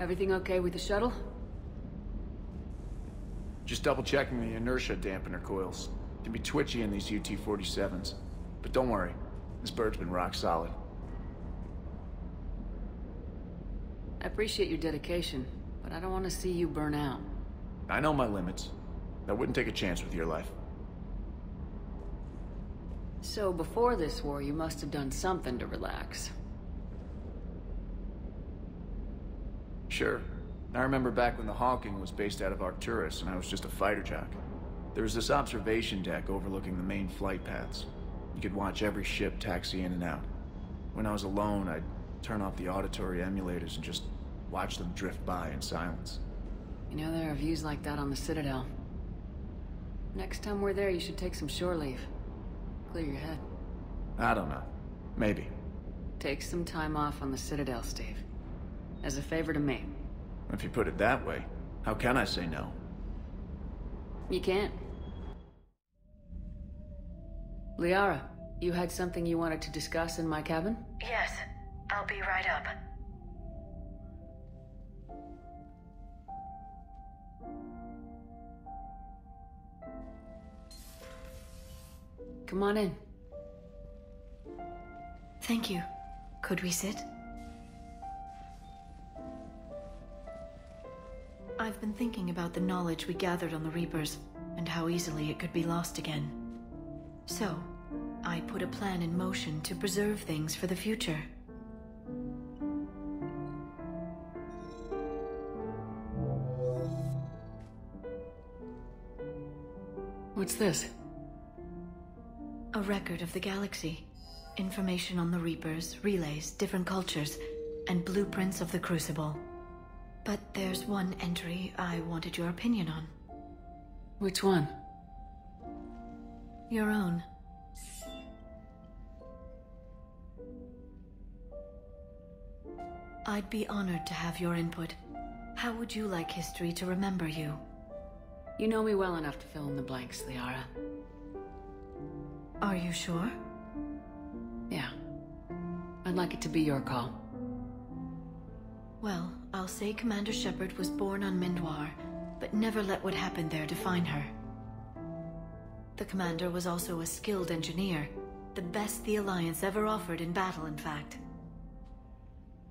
Everything okay with the shuttle? Just double checking the inertia dampener coils. Can be twitchy in these UT-47s. But don't worry, this bird's been rock solid. I appreciate your dedication, but I don't want to see you burn out. I know my limits. I wouldn't take a chance with your life. So before this war, you must have done something to relax. Sure. I remember back when the Hawking was based out of Arcturus and I was just a fighter jock. There was this observation deck overlooking the main flight paths. You could watch every ship taxi in and out. When I was alone, I'd turn off the auditory emulators and just watch them drift by in silence. You know, there are views like that on the Citadel. Next time we're there, you should take some shore leave. Clear your head. I don't know. Maybe. Take some time off on the Citadel, Steve. As a favor to me. If you put it that way, how can I say no? You can't. Liara, you had something you wanted to discuss in my cabin? Yes, I'll be right up. Come on in. Thank you. Could we sit? I've been thinking about the knowledge we gathered on the Reapers, and how easily it could be lost again. So, I put a plan in motion to preserve things for the future. What's this? A record of the galaxy. Information on the Reapers, relays, different cultures, and blueprints of the Crucible. But there's one entry I wanted your opinion on. Which one? Your own. I'd be honored to have your input. How would you like history to remember you? You know me well enough to fill in the blanks, Liara. Are you sure? Yeah. I'd like it to be your call. Well, I'll say Commander Shepard was born on Mindoir, but never let what happened there define her. The Commander was also a skilled engineer, the best the Alliance ever offered in battle, in fact.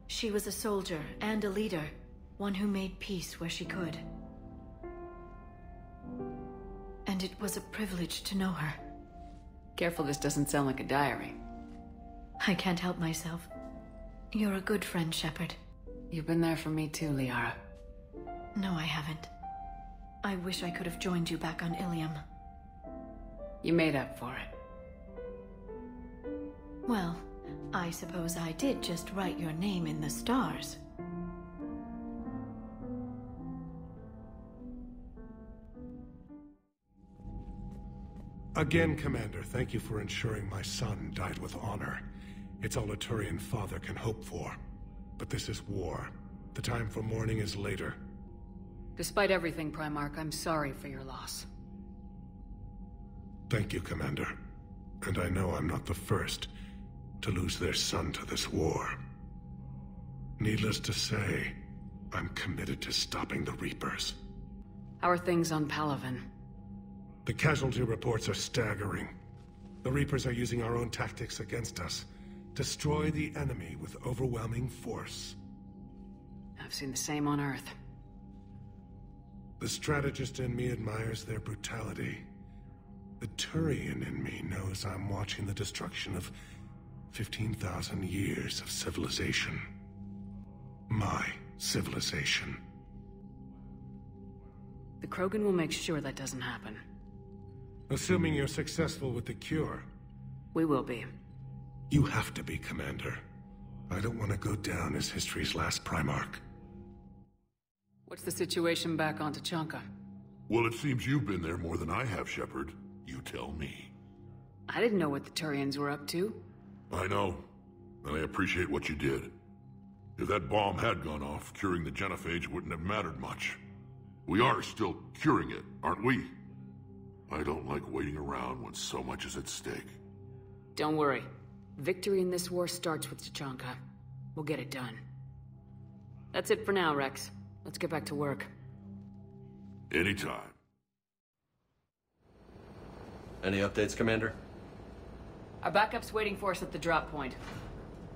She was a soldier and a leader, one who made peace where she could. And it was a privilege to know her. Careful this doesn't sound like a diary. I can't help myself. You're a good friend, Shepard. You've been there for me too, Liara. No, I haven't. I wish I could have joined you back on Ilium. You made up for it. Well, I suppose I did just write your name in the stars. Again, Commander, thank you for ensuring my son died with honor. It's all a Turian father can hope for. But this is war. The time for mourning is later. Despite everything, Primarch, I'm sorry for your loss. Thank you, Commander. And I know I'm not the first to lose their son to this war. Needless to say, I'm committed to stopping the Reapers. How are things on Palaven? The casualty reports are staggering. The Reapers are using our own tactics against us. Destroy the enemy with overwhelming force. I've seen the same on Earth. The strategist in me admires their brutality. The Turian in me knows I'm watching the destruction of 15,000 years of civilization. My civilization. The Krogan will make sure that doesn't happen. Assuming you're successful with the cure. We will be. You have to be, Commander. I don't want to go down as history's last Primarch. What's the situation back on Tuchanka? Well, it seems you've been there more than I have, Shepard. You tell me. I didn't know what the Turians were up to. I know, and I appreciate what you did. If that bomb had gone off, curing the genophage wouldn't have mattered much. We are still curing it, aren't we? I don't like waiting around when so much is at stake. Don't worry. Victory in this war starts with Tuchanka. We'll get it done. That's it for now, Wrex. Let's get back to work. Anytime. Any updates, Commander? Our backup's waiting for us at the drop point.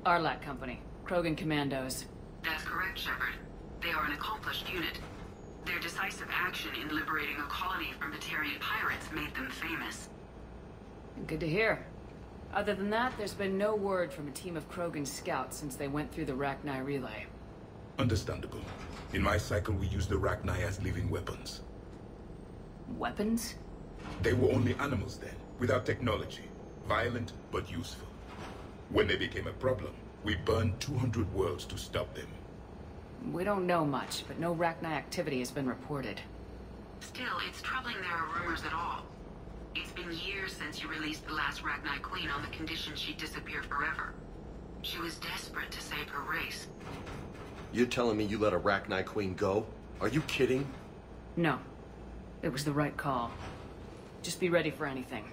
Aralakh Company, Krogan Commandos. That's correct, Shepard. They are an accomplished unit. Their decisive action in liberating a colony from Batarian pirates made them famous. Good to hear. Other than that, there's been no word from a team of Krogan scouts since they went through the Rachni relay. Understandable. In my cycle, we use the Rachni as living weapons. Weapons? They were only animals then, without technology. Violent, but useful. When they became a problem, we burned 200 worlds to stop them. We don't know much, but no Rachni activity has been reported. Still, it's troubling there are rumors at all. It's been years since you released the last Rachni Queen on the condition she'd disappear forever. She was desperate to save her race. You're telling me you let a Rachni Queen go? Are you kidding? No. It was the right call. Just be ready for anything.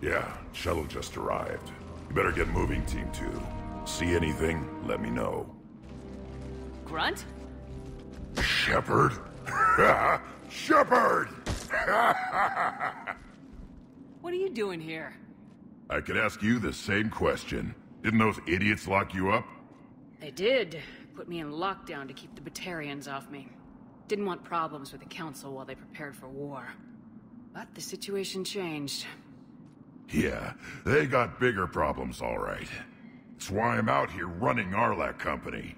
Yeah, shuttle just arrived. You better get moving, Team 2. See anything, let me know. Grunt? Shepard? Shepard! What are you doing here? I could ask you the same question. Didn't those idiots lock you up? They did. Put me in lockdown to keep the Batarians off me. Didn't want problems with the Council while they prepared for war. But the situation changed. Yeah, they got bigger problems, all right. That's why I'm out here running Aralakh Company.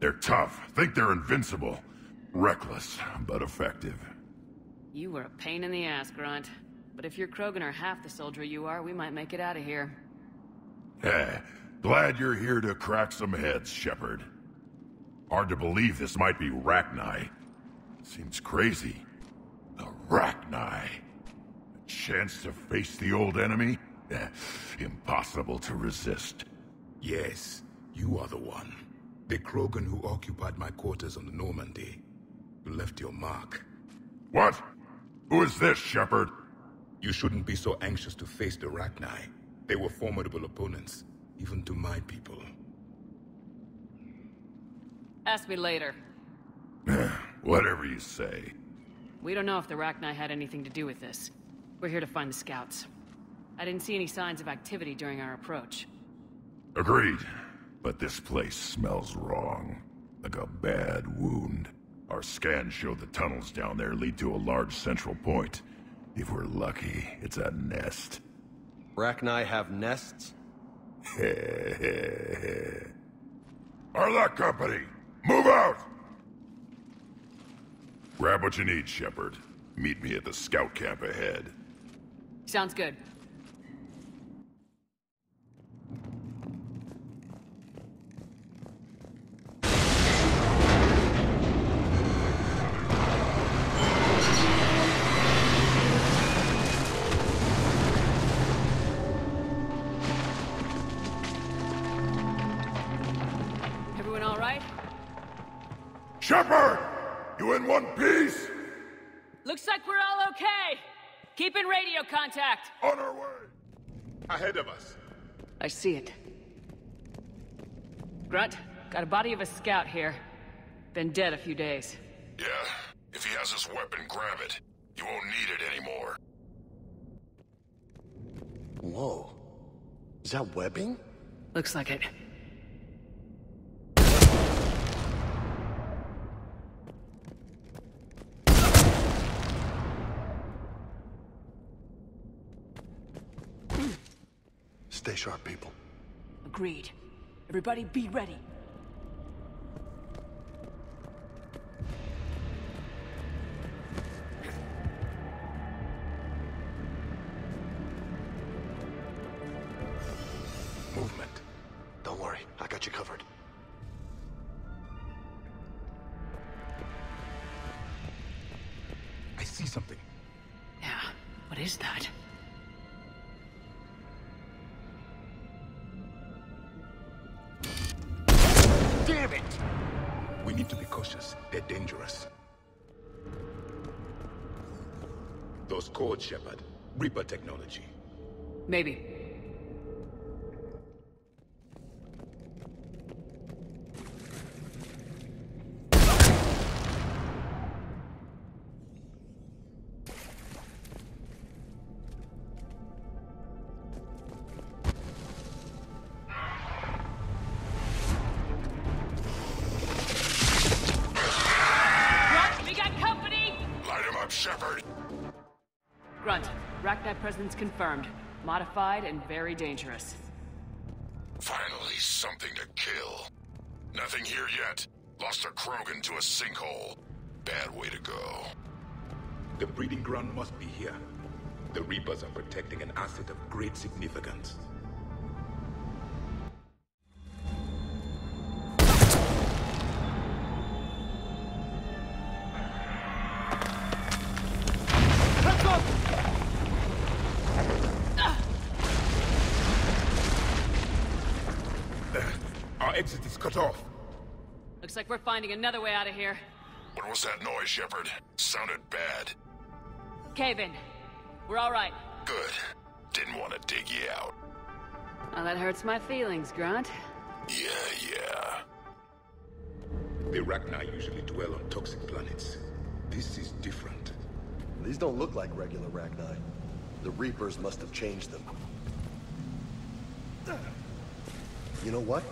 They're tough, think they're invincible. Reckless, but effective. You were a pain in the ass, Grunt. But if your Krogan are half the soldier you are, we might make it out of here. Eh, glad you're here to crack some heads, Shepard. Hard to believe this might be Rachni. Seems crazy. The Rachni. A chance to face the old enemy? Eh, impossible to resist. Yes, you are the one. The Krogan who occupied my quarters on the Normandy. You left your mark. What? Who is this, Shepard? You shouldn't be so anxious to face the Rachni. They were formidable opponents, even to my people. Ask me later. Whatever you say. We don't know if the Rachni had anything to do with this. We're here to find the scouts. I didn't see any signs of activity during our approach. Agreed. But this place smells wrong. Like a bad wound. Our scans show the tunnels down there lead to a large central point. If we're lucky, it's a nest. Rachni have nests? Aralakh Company! Move out! Grab what you need, Shepard. Meet me at the scout camp ahead. Sounds good. One piece? Looks like we're all okay. Keep in radio contact. On our way! Ahead of us. I see it. Grunt, got a body of a scout here. Been dead a few days. Yeah, if he has his weapon, grab it. You won't need it anymore. Whoa. Is that webbing? Looks like it. Stay sharp, people. Agreed. Everybody be ready. Codes, Shepard. Reaper technology. Maybe. Rachni presence confirmed. Modified and very dangerous. Finally, something to kill. Nothing here yet. Lost a Krogan to a sinkhole. Bad way to go. The breeding ground must be here. The Reapers are protecting an asset of great significance. Exit is cut off. Looks like we're finding another way out of here. What was that noise, Shepard? Sounded bad. Cave in. We're all right. Good. Didn't want to dig you out. Now that hurts my feelings, Grunt. Yeah, yeah. The Rachni usually dwell on toxic planets. This is different. These don't look like regular Rachni. The Reapers must have changed them. You know what?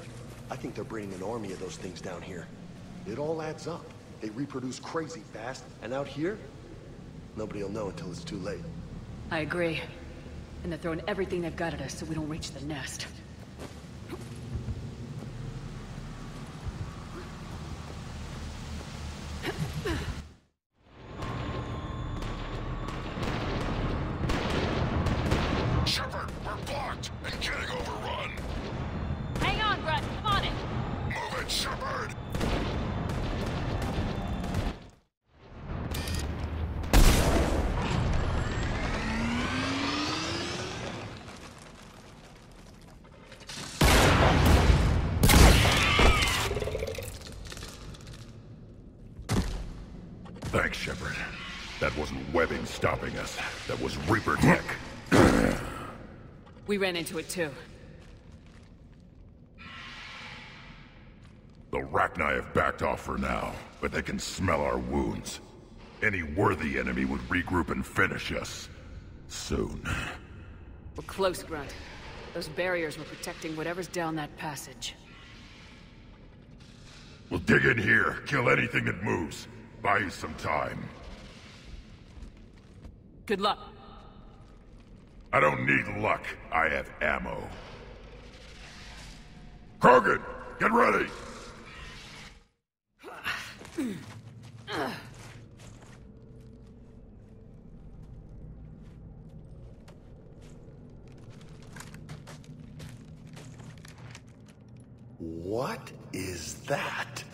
I think they're breeding an army of those things down here. It all adds up. They reproduce crazy fast, and out here, nobody will know until it's too late. I agree. And they're throwing everything they've got at us so we don't reach the nest. Shepard. That wasn't webbing stopping us. That was Reaper tech. We ran into it too. The Rachni have backed off for now, but they can smell our wounds. Any worthy enemy would regroup and finish us. Soon. We're close, Grunt. Those barriers were protecting whatever's down that passage. We'll dig in here, kill anything that moves. Buy you some time. Good luck. I don't need luck. I have ammo. Krogan, get ready! What is that?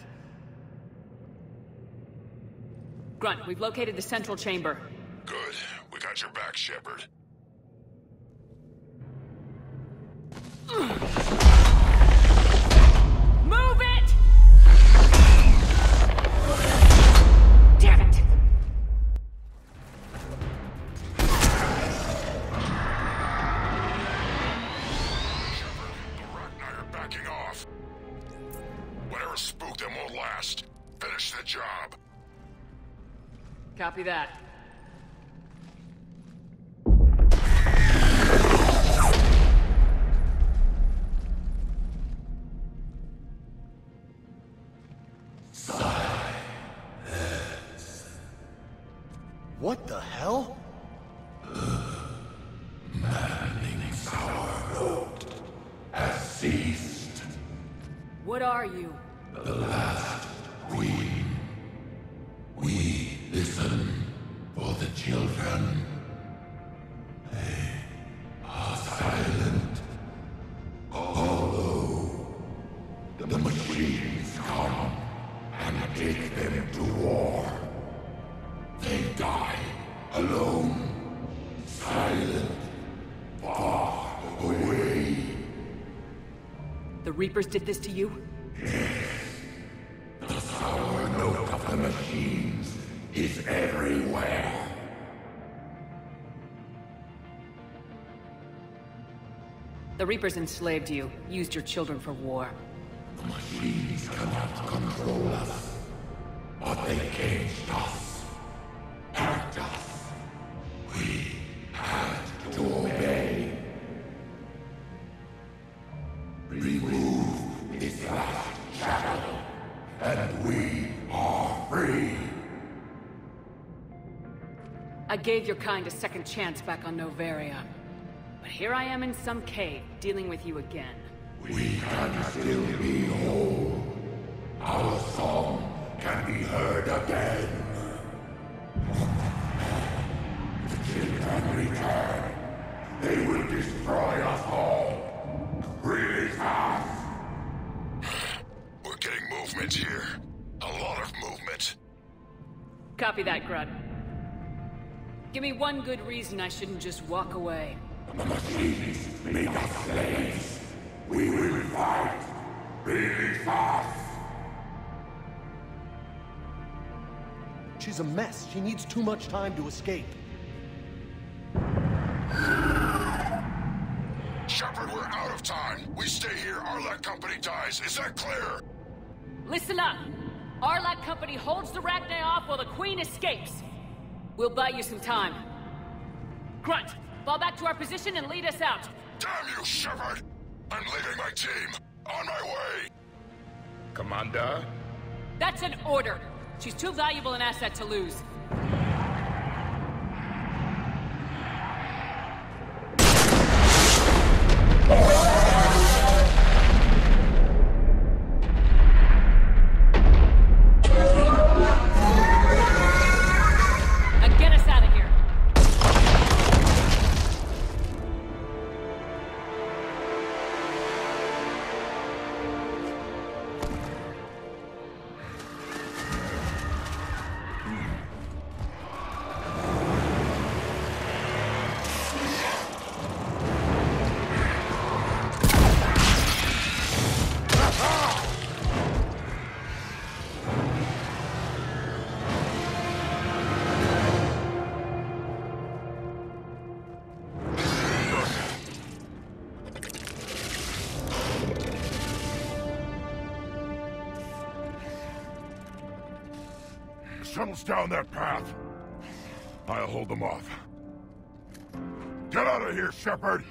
Grunt, we've located the central chamber. Good. We got your back, Shepard. Move it! Damn it! Shepard, the Rachni are backing off. Whatever spooked them won't last. Finish the job. Copy that. Reapers did this to you? Yes. The sour note of the machines is everywhere. The Reapers enslaved you, used your children for war. The machines cannot control us, but they caged us, I gave your kind a second chance back on Noveria. But here I am in some cave, dealing with you again. We can still be whole. Our song can be heard again. The children return. They will destroy us all. Really fast. We're getting movement here. A lot of movement. Copy that, Grunt. Give me one good reason I shouldn't just walk away. The machines make us slaves. We will fight really fast. She's a mess. She needs too much time to escape. Shepard, we're out of time. We stay here, Aralakh Company dies. Is that clear? Listen up! Aralakh Company holds the Rachni off while the Queen escapes. We'll buy you some time. Grunt, fall back to our position and lead us out. Damn you, Shepard! I'm leaving my team. On my way. Commander? That's an order. She's too valuable an asset to lose. Shuttle's down that path. I'll hold them off. Get out of here, Shepard!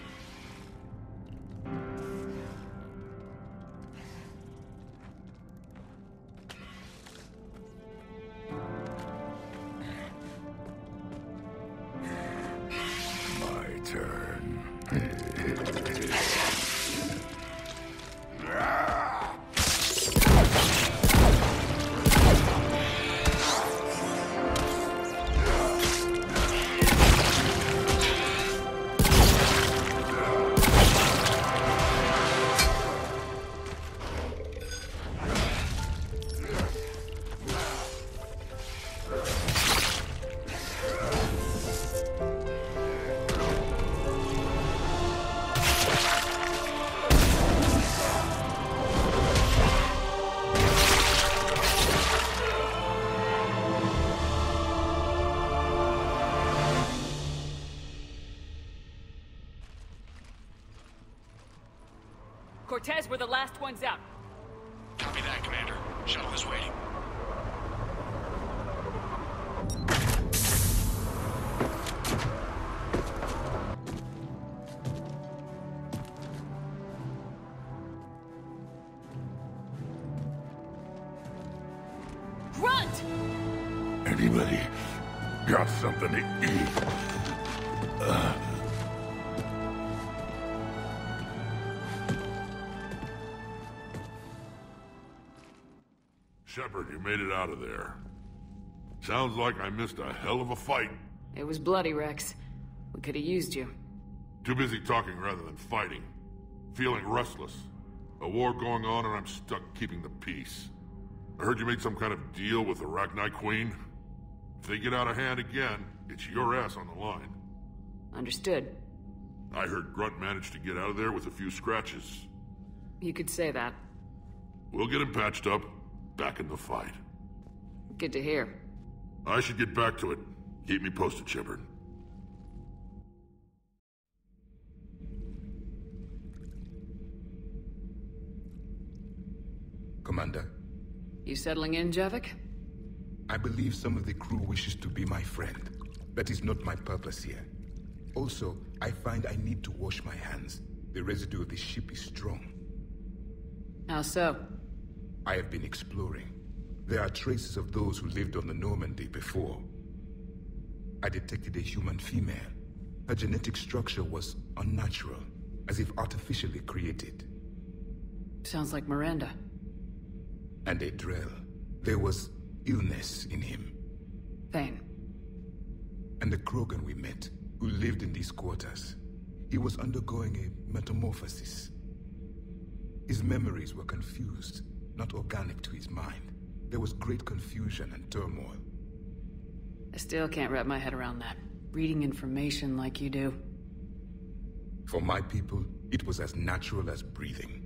Last ones out. Copy that, Commander. Shuttle is waiting. Grunt! Anybody got something to eat? Uh, Shepard, you made it out of there. Sounds like I missed a hell of a fight. It was bloody, Wrex. We could have used you. Too busy talking rather than fighting. Feeling restless. A war going on and I'm stuck keeping the peace. I heard you made some kind of deal with the Rachni Queen. If they get out of hand again, it's your ass on the line. Understood. I heard Grunt managed to get out of there with a few scratches. You could say that. We'll get him patched up, back in the fight. Good to hear. I should get back to it. Keep me posted, Shepard. Commander. You settling in, Javik? I believe some of the crew wishes to be my friend. That is not my purpose here. Also, I find I need to wash my hands. The residue of the ship is strong. How so? I have been exploring. There are traces of those who lived on the Normandy before. I detected a human female. Her genetic structure was unnatural, as if artificially created. Sounds like Miranda. And a Drell. There was illness in him. Thane. And the Krogan we met, who lived in these quarters. He was undergoing a metamorphosis. His memories were confused, not organic to his mind. There was great confusion and turmoil. I still can't wrap my head around that. Reading information like you do. For my people, it was as natural as breathing.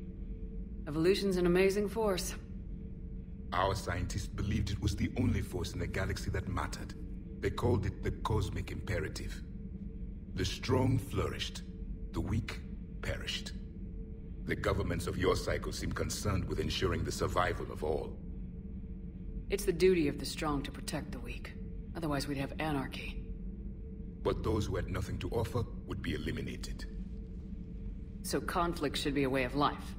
Evolution's an amazing force. Our scientists believed it was the only force in the galaxy that mattered. They called it the cosmic imperative. The strong flourished, the weak perished. The governments of your cycle seem concerned with ensuring the survival of all. It's the duty of the strong to protect the weak. Otherwise we'd have anarchy. But those who had nothing to offer would be eliminated. So conflict should be a way of life.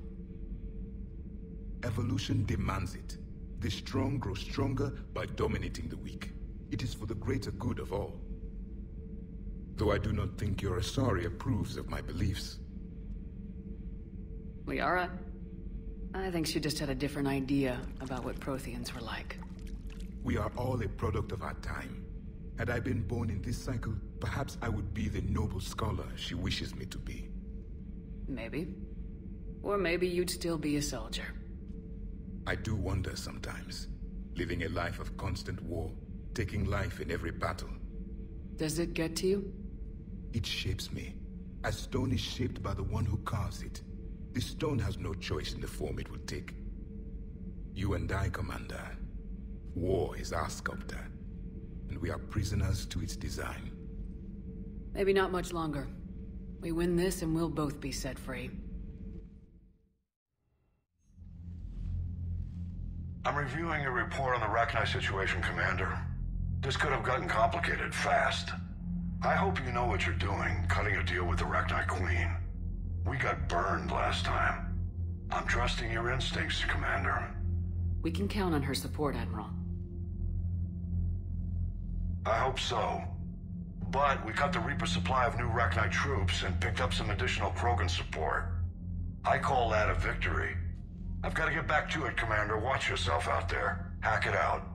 Evolution demands it. The strong grow stronger by dominating the weak. It is for the greater good of all. Though I do not think your Asari approves of my beliefs. Liara? I think she just had a different idea about what Protheans were like. We are all a product of our time. Had I been born in this cycle, perhaps I would be the noble scholar she wishes me to be. Maybe. Or maybe you'd still be a soldier. I do wonder sometimes. Living a life of constant war, taking life in every battle. Does it get to you? It shapes me. As stone is shaped by the one who carves it. The stone has no choice in the form it will take. You and I, Commander. War is our sculptor. And we are prisoners to its design. Maybe not much longer. We win this and we'll both be set free. I'm reviewing your report on the Rachni situation, Commander. This could have gotten complicated fast. I hope you know what you're doing, cutting a deal with the Rachni Queen. We got burned last time. I'm trusting your instincts, Commander. We can count on her support, Admiral. I hope so. But we cut the Reaper supply of new Rachni troops and picked up some additional Krogan support. I call that a victory. I've got to get back to it, Commander. Watch yourself out there. Hackett out.